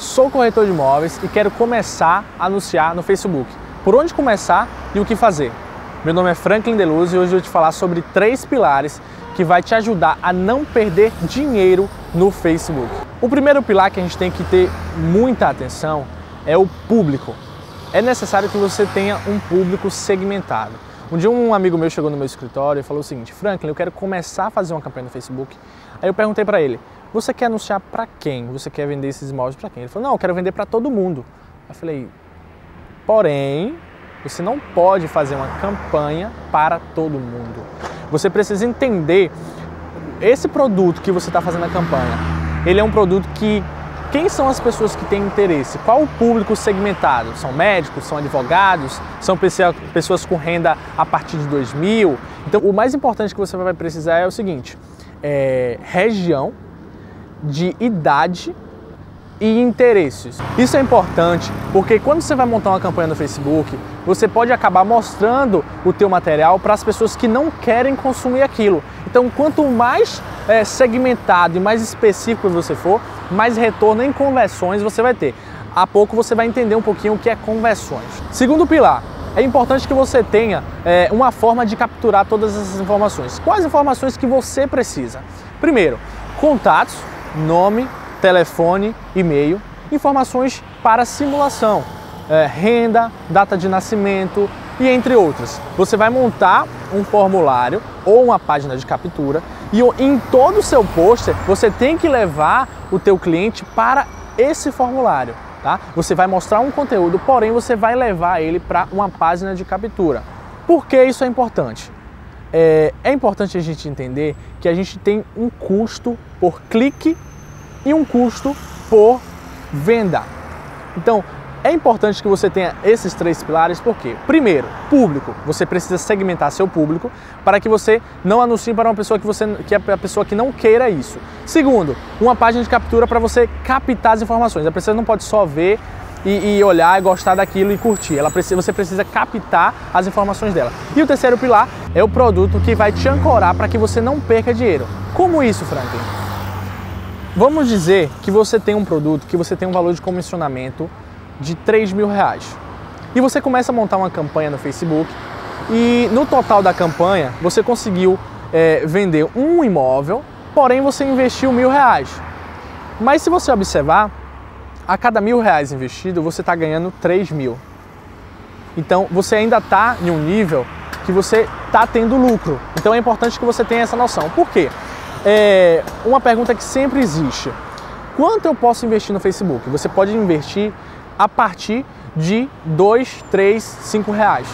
Sou corretor de imóveis e quero começar a anunciar no Facebook. Por onde começar e o que fazer? Meu nome é Franklin Deluz e hoje eu vou te falar sobre três pilares que vai te ajudar a não perder dinheiro no Facebook. O primeiro pilar que a gente tem que ter muita atenção é o público. É necessário que você tenha um público segmentado. Um dia um amigo meu chegou no meu escritório e falou o seguinte: Franklin, eu quero começar a fazer uma campanha no Facebook. Aí eu perguntei para ele: Você quer anunciar para quem? Você quer vender esses imóveis para quem? Ele falou: Não, eu quero vender para todo mundo. Eu falei: Porém, você não pode fazer uma campanha para todo mundo. Você precisa entender esse produto que você está fazendo a campanha. Ele é um produto que quem são as pessoas que têm interesse? Qual o público segmentado? São médicos, são advogados, são pessoas com renda a partir de 2 mil? Então, o mais importante que você vai precisar é o seguinte: é região, de idade e interesses. Isso é importante porque quando você vai montar uma campanha no Facebook, você pode acabar mostrando o teu material para as pessoas que não querem consumir aquilo. Então, quanto mais é, segmentado e mais específico você for, mais retorno em conversões você vai ter. Há pouco você vai entender um pouquinho o que é conversões. Segundo pilar, é importante que você tenha é, uma forma de capturar todas essas informações. Quais informações que você precisa? Primeiro, contatos, nome, telefone, e-mail, informações para simulação, é, renda, data de nascimento e entre outras. Você vai montar um formulário ou uma página de captura e em todo o seu pôster você tem que levar o teu cliente para esse formulário. Tá? Você vai mostrar um conteúdo, porém você vai levar ele para uma página de captura. Por que isso é importante? É, é importante a gente entender que a gente tem um custo por clique e um custo por venda. Então, é importante que você tenha esses três pilares, porque, primeiro, público, você precisa segmentar seu público para que você não anuncie para uma pessoa que você que é a pessoa que não queira isso. Segundo, uma página de captura para você captar as informações. A pessoa não pode só ver e, e olhar e gostar daquilo e curtir. Ela precisa, você precisa captar as informações dela. E o terceiro pilar é o produto que vai te ancorar para que você não perca dinheiro. Como isso, Franklin? Vamos dizer que você tem um produto que você tem um valor de comissionamento de 3 mil reais. E você começa a montar uma campanha no Facebook e no total da campanha você conseguiu é, vender um imóvel, porém você investiu mil reais. Mas se você observar, a cada mil reais investido você está ganhando 3 mil. Então você ainda está em um nível que você está tendo lucro. Então é importante que você tenha essa noção. Por quê? É uma pergunta que sempre existe. Quanto eu posso investir no Facebook? Você pode investir a partir de 2, 3, 5 reais.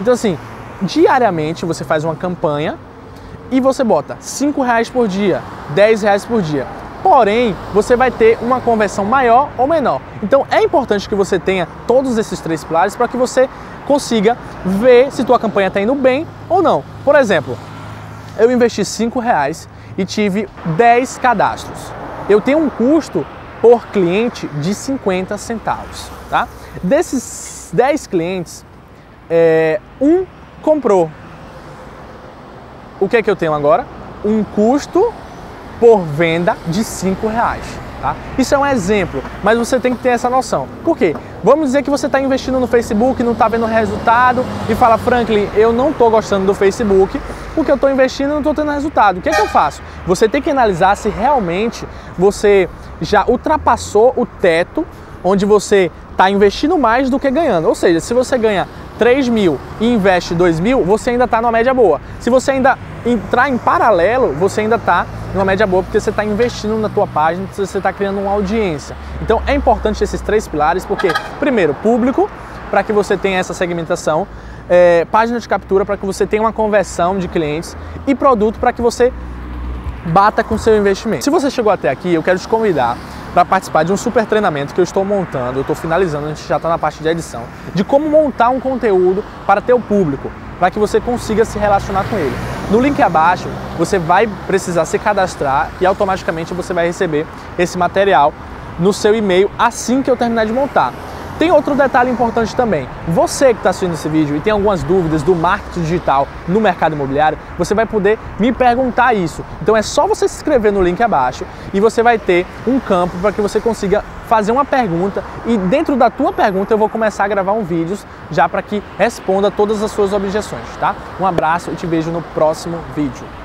Então assim, diariamente você faz uma campanha e você bota 5 reais por dia, 10 reais por dia. Porém, você vai ter uma conversão maior ou menor. Então é importante que você tenha todos esses três pilares para que você consiga ver se tua campanha está indo bem ou não. Por exemplo, eu investi 5 reais e tive 10 cadastros. Eu tenho um custo por cliente de 50 centavos. Tá? Desses 10 clientes, é, um comprou. O que é que eu tenho agora? Um custo por venda de 5 reais. Tá? Isso é um exemplo, mas você tem que ter essa noção. Por quê? Vamos dizer que você está investindo no Facebook, não está vendo resultado e fala, Franklin, eu não estou gostando do Facebook porque eu estou investindo e não estou tendo resultado. O que é que eu faço? Você tem que analisar se realmente você já ultrapassou o teto onde você está investindo mais do que ganhando. Ou seja, se você ganha 3 mil e investe 2 mil, você ainda está numa média boa. Se você ainda entrar em paralelo, você ainda está numa média boa porque você está investindo na tua página, você está criando uma audiência. Então é importante esses três pilares porque, primeiro, público, para que você tenha essa segmentação, é, página de captura para que você tenha uma conversão de clientes e produto para que você bata com seu investimento. Se você chegou até aqui, eu quero te convidar para participar de um super treinamento que eu estou montando, eu estou finalizando, a gente já está na parte de edição, de como montar um conteúdo para teu público, para que você consiga se relacionar com ele. No link abaixo, você vai precisar se cadastrar e automaticamente você vai receber esse material no seu e-mail assim que eu terminar de montar. Tem outro detalhe importante também. Você que está assistindo esse vídeo e tem algumas dúvidas do marketing digital no mercado imobiliário, você vai poder me perguntar isso. Então é só você se inscrever no link abaixo e você vai ter um campo para que você consiga fazer uma pergunta e dentro da tua pergunta eu vou começar a gravar um vídeo já para que responda todas as suas objeções, tá? Um abraço e te vejo no próximo vídeo.